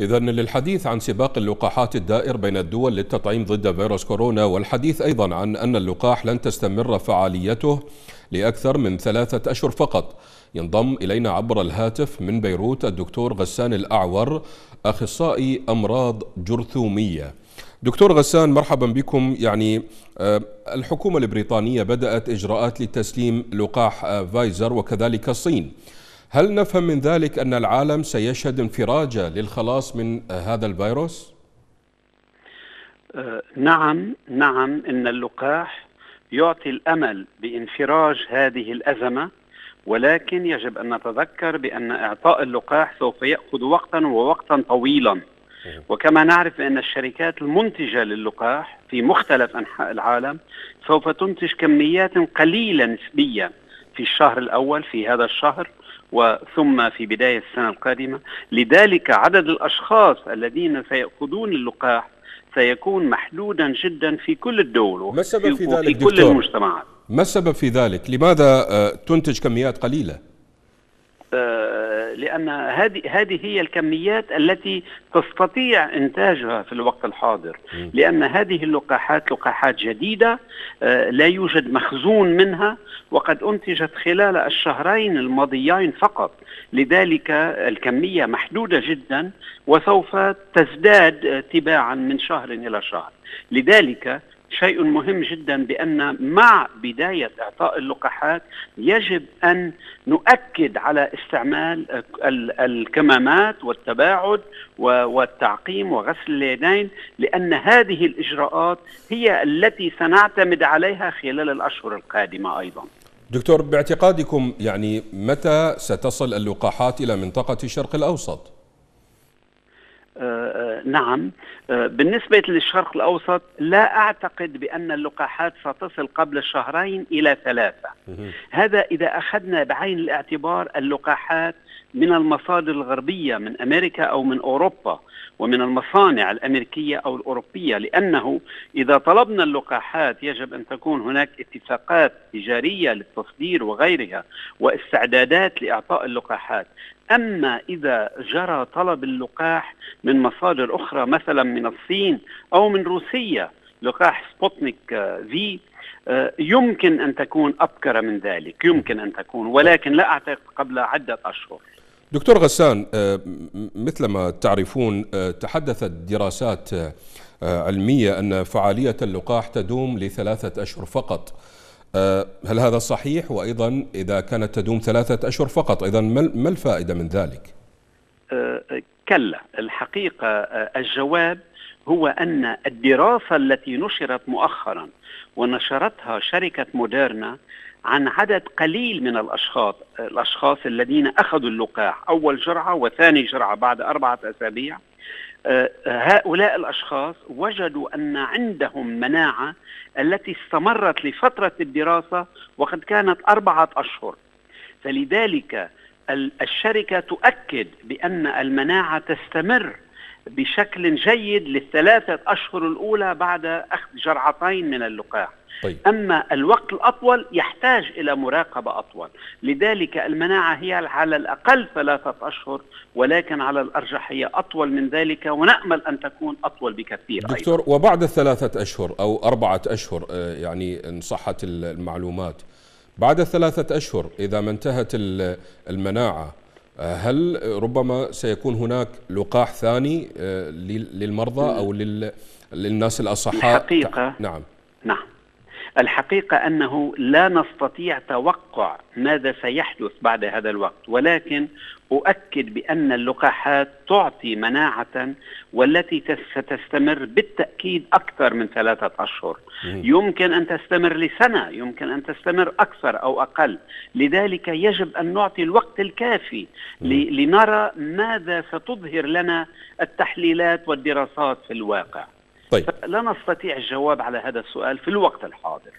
إذا للحديث عن سباق اللقاحات الدائر بين الدول للتطعيم ضد فيروس كورونا والحديث أيضا عن أن اللقاح لن تستمر فعاليته لأكثر من ثلاثة أشهر فقط. ينضم إلينا عبر الهاتف من بيروت الدكتور غسان الأعور أخصائي أمراض جرثومية. دكتور غسان مرحبا بكم. يعني آه، الحكومة البريطانية بدأت إجراءات لتسليم لقاح آه، فايزر وكذلك الصين. هل نفهم من ذلك أن العالم سيشهد انفراجة للخلاص من هذا الفيروس؟ أه نعم نعم إن اللقاح يعطي الأمل بانفراج هذه الأزمة ولكن يجب أن نتذكر بأن إعطاء اللقاح سوف يأخذ وقتا ووقتا طويلا وكما نعرف أن الشركات المنتجة للقاح في مختلف أنحاء العالم سوف تنتج كميات قليلة نسبيا في الشهر الأول في هذا الشهر وثم في بداية السنة القادمة لذلك عدد الأشخاص الذين سيأخذون اللقاح سيكون محدودا جدا في كل الدول ما السبب في ذلك في كل دكتور؟ المجتمعات ما السبب في ذلك؟ لماذا آه، تنتج كميات قليلة؟ آه، لأن هذه هذه هي الكميات التي تستطيع إنتاجها في الوقت الحاضر. لأن هذه اللقاحات لقاحات جديدة آه، لا يوجد مخزون منها وقد أنتجت خلال الشهرين الماضيين فقط. لذلك الكمية محدودة جدا وسوف تزداد تباعا من شهر إلى شهر. لذلك شيء مهم جدا بأن مع بداية إعطاء اللقاحات يجب أن نؤكد على استعمال الكمامات والتباعد والتعقيم وغسل اليدين لأن هذه الإجراءات هي التي سنعتمد عليها خلال الأشهر القادمة أيضا. دكتور باعتقادكم يعني متى ستصل اللقاحات إلى منطقة الشرق الأوسط؟ نعم. آه، بالنسبة للشرق الأوسط لا أعتقد بأن اللقاحات ستصل قبل شهرين إلى ثلاثة. هذا إذا أخذنا بعين الاعتبار اللقاحات من المصادر الغربية من أمريكا أو من أوروبا ومن المصانع الأمريكية أو الأوروبية لأنه إذا طلبنا اللقاحات يجب أن تكون هناك اتفاقات تجارية للتصدير وغيرها واستعدادات لإعطاء اللقاحات. أما إذا جرى طلب اللقاح من مصادر أخرى مثلا من الصين أو من روسيا لقاح سبوتنيك في آه، يمكن أن تكون أبكر من ذلك يمكن أن تكون ولكن لا أعتقد قبل عدة أشهر. دكتور غسان آه، مثل ما تعرفون آه، تحدثت دراسات علمية أن فعالية اللقاح تدوم لثلاثة أشهر فقط. آه، هل هذا صحيح؟ وأيضا إذا كانت تدوم ثلاثة أشهر فقط أيضا ما الفائدة من ذلك؟ آه، كلا. الحقيقة آه، الجواب هو أن الدراسة التي نشرت مؤخرا ونشرتها شركة موديرنا عن عدد قليل من الأشخاص الأشخاص الذين أخذوا اللقاح أول جرعة وثاني جرعة بعد أربعة أسابيع. هؤلاء الأشخاص وجدوا أن عندهم مناعة التي استمرت لفترة الدراسة وقد كانت أربعة أشهر. فلذلك الشركة تؤكد بأن المناعة تستمر بشكل جيد للثلاثة أشهر الأولى بعد أخذ جرعتين من اللقاح طيب. أما الوقت الأطول يحتاج إلى مراقبة أطول لذلك المناعة هي على الأقل ثلاثة أشهر ولكن على الأرجح هي أطول من ذلك ونأمل أن تكون أطول بكثير دكتور أيضا. وبعد الثلاثة أشهر أو أربعة أشهر آه، يعني إن صحت المعلومات بعد الثلاثة أشهر إذا ما انتهت المناعة آه، هل ربما سيكون هناك لقاح ثاني آه، للمرضى أو للناس الأصحاء؟ الحقيقة؟ نعم. نعم. الحقيقة أنه لا نستطيع توقع ماذا سيحدث بعد هذا الوقت ولكن أؤكد بأن اللقاحات تعطي مناعة والتي ستستمر بالتأكيد أكثر من ثلاثة أشهر. يمكن أن تستمر لسنة يمكن أن تستمر أكثر أو أقل. لذلك يجب أن نعطي الوقت الكافي لنرى ماذا ستظهر لنا التحليلات والدراسات في الواقع. طيب. لا نستطيع الجواب على هذا السؤال في الوقت الحاضر